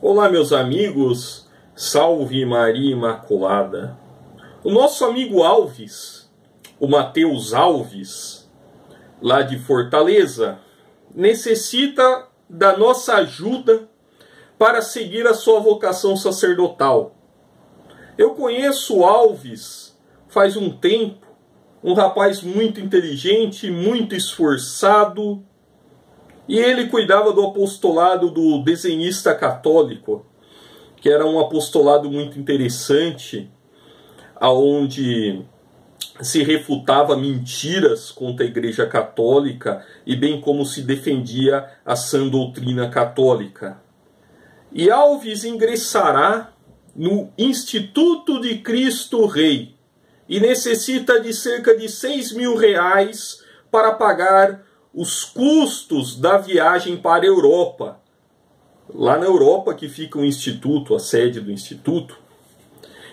Olá, meus amigos, salve Maria Imaculada. O nosso amigo Alves, o Mateus Alves, lá de Fortaleza, necessita da nossa ajuda para seguir a sua vocação sacerdotal. Eu conheço Alves faz um tempo, um rapaz muito inteligente, muito esforçado, e ele cuidava do apostolado do desenhista católico, que era um apostolado muito interessante, aonde se refutava mentiras contra a Igreja Católica e bem como se defendia a sã doutrina católica. E Alves ingressará no Instituto de Cristo Rei e necessita de cerca de 6 mil reais para pagar os custos da viagem para a Europa. Lá na Europa que fica o instituto, a sede do instituto.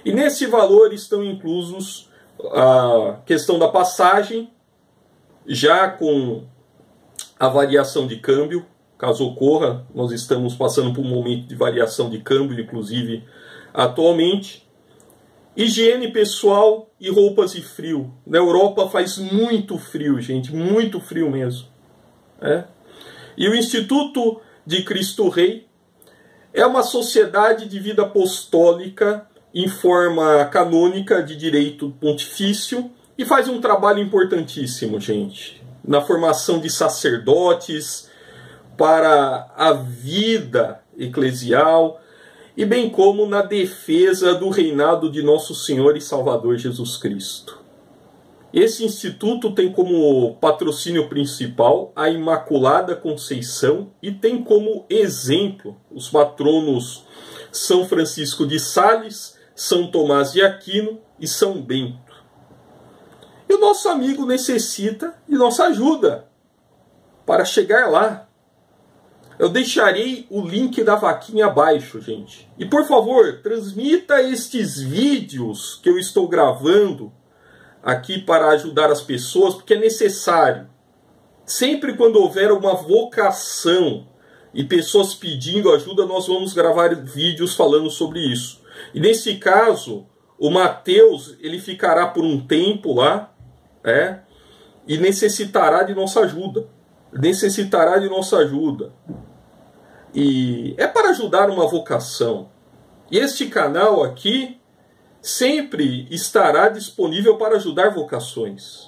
E nesse valor estão inclusos a questão da passagem, já com a variação de câmbio, caso ocorra, nós estamos passando por um momento de variação de câmbio, inclusive atualmente. Higiene pessoal e roupas de frio. Na Europa faz muito frio, gente, muito frio mesmo. É? E o Instituto de Cristo Rei é uma sociedade de vida apostólica em forma canônica de direito pontifício e faz um trabalho importantíssimo, gente, na formação de sacerdotes para a vida eclesial e bem como na defesa do reinado de nosso Senhor e Salvador Jesus Cristo. Esse instituto tem como patrocínio principal a Imaculada Conceição e tem como exemplo os patronos São Francisco de Sales, São Tomás de Aquino e São Bento. E o nosso amigo necessita de nossa ajuda para chegar lá, eu deixarei o link da vaquinha abaixo, gente. E por favor, transmita estes vídeos que eu estou gravando aqui para ajudar as pessoas, porque é necessário. Sempre quando houver uma vocação e pessoas pedindo ajuda, nós vamos gravar vídeos falando sobre isso. E nesse caso, o Mateus ele ficará por um tempo lá, é, e necessitará de nossa ajuda. Necessitará de nossa ajuda. E é para ajudar uma vocação. E este canal aqui sempre estará disponível para ajudar vocações.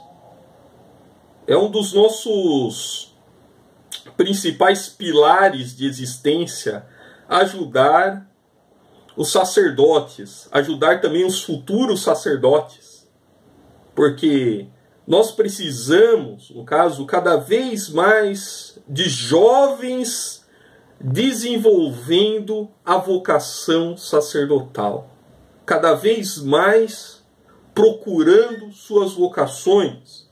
É um dos nossos principais pilares de existência ajudar os sacerdotes, ajudar também os futuros sacerdotes. Porque nós precisamos, no caso, cada vez mais de jovens desenvolvendo a vocação sacerdotal, cada vez mais procurando suas vocações.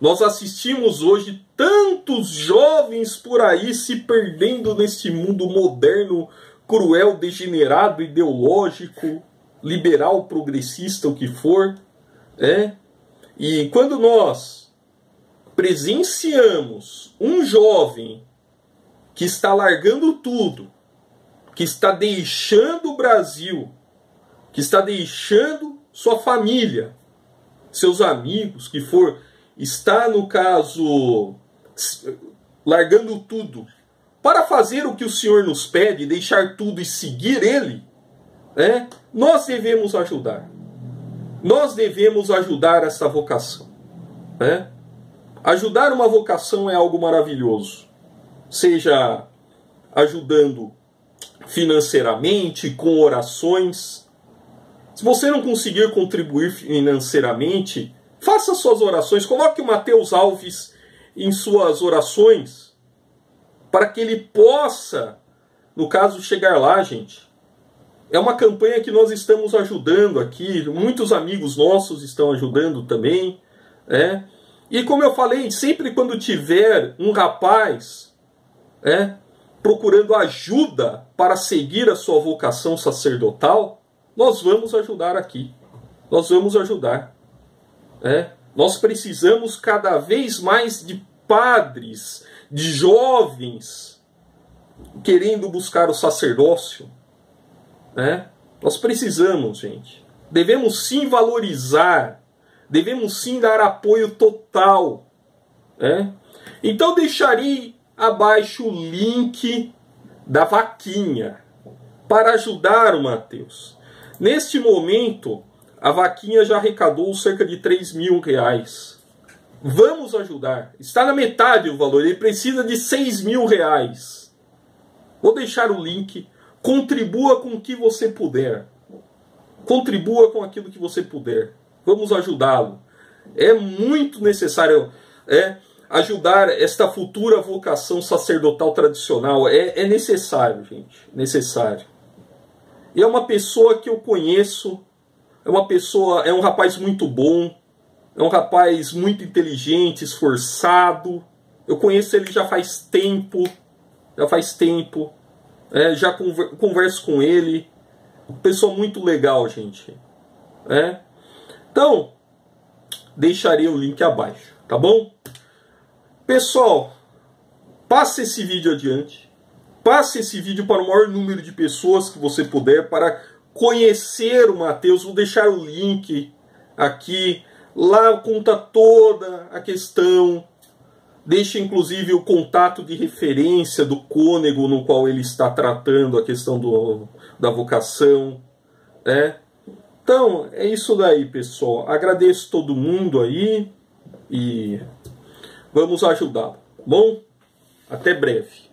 Nós assistimos hoje tantos jovens por aí se perdendo neste mundo moderno, cruel, degenerado, ideológico, liberal, progressista, o que for, é? E quando nós presenciamos um jovem que está largando tudo, que está deixando o Brasil, que está deixando sua família, seus amigos, que for, está no caso largando tudo para fazer o que o Senhor nos pede, deixar tudo e seguir Ele, né? nós devemos ajudar. Nós devemos ajudar essa vocação. Né? Ajudar uma vocação é algo maravilhoso seja ajudando financeiramente, com orações. Se você não conseguir contribuir financeiramente, faça suas orações, coloque o Mateus Alves em suas orações, para que ele possa, no caso, chegar lá, gente. É uma campanha que nós estamos ajudando aqui, muitos amigos nossos estão ajudando também, né? E como eu falei, sempre quando tiver um rapaz é, procurando ajuda para seguir a sua vocação sacerdotal, nós vamos ajudar aqui. Nós vamos ajudar. É, nós precisamos cada vez mais de padres, de jovens querendo buscar o sacerdócio. Né? Nós precisamos, gente. Devemos sim valorizar, devemos sim dar apoio total. Né? Então deixarei abaixo o link da vaquinha para ajudar o Mateus. Neste momento, a vaquinha já arrecadou cerca de 3 mil reais. Vamos ajudar. Está na metade o valor. Ele precisa de 6 mil reais. Vou deixar o link. Contribua com o que você puder. Contribua com aquilo que você puder. Vamos ajudá-lo. É muito necessário é, ajudar esta futura vocação sacerdotal tradicional. É, é necessário, gente. Necessário. E é uma pessoa que eu conheço é uma pessoa, é um rapaz muito bom, é um rapaz muito inteligente, esforçado. Eu conheço ele já faz tempo, já faz tempo. É, já converso com ele. Pessoa muito legal, gente. É. Então, deixarei o link abaixo, tá bom? Pessoal, passe esse vídeo adiante. Passe esse vídeo para o maior número de pessoas que você puder para conhecer o Mateus, vou deixar o link aqui. Lá conta toda a questão. Deixa inclusive o contato de referência do cônego no qual ele está tratando a questão do, da vocação. Né? Então, é isso daí, pessoal. Agradeço todo mundo aí e vamos ajudá-lo. Tá bom, até breve.